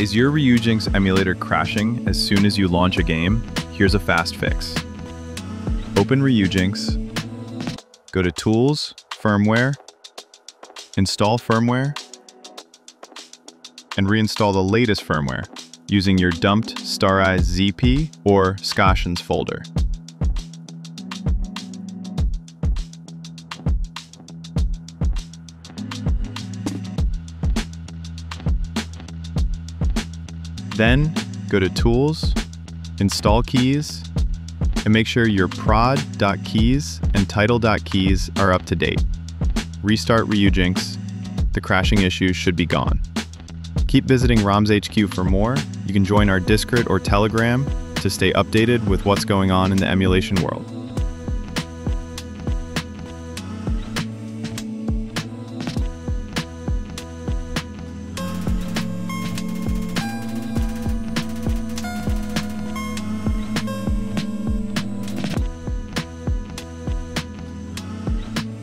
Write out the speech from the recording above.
Is your Ryujinx emulator crashing as soon as you launch a game? Here's a fast fix. Open Ryujinx, go to Tools, Firmware, install firmware, and reinstall the latest firmware using your dumped StarEye ZP or Scossions folder. Then go to Tools, Install Keys, and make sure your prod.keys and title.keys are up to date. Restart Ryujinx. The crashing issue should be gone. Keep visiting RomsHQ for more. You can join our Discord or Telegram to stay updated with what's going on in the emulation world.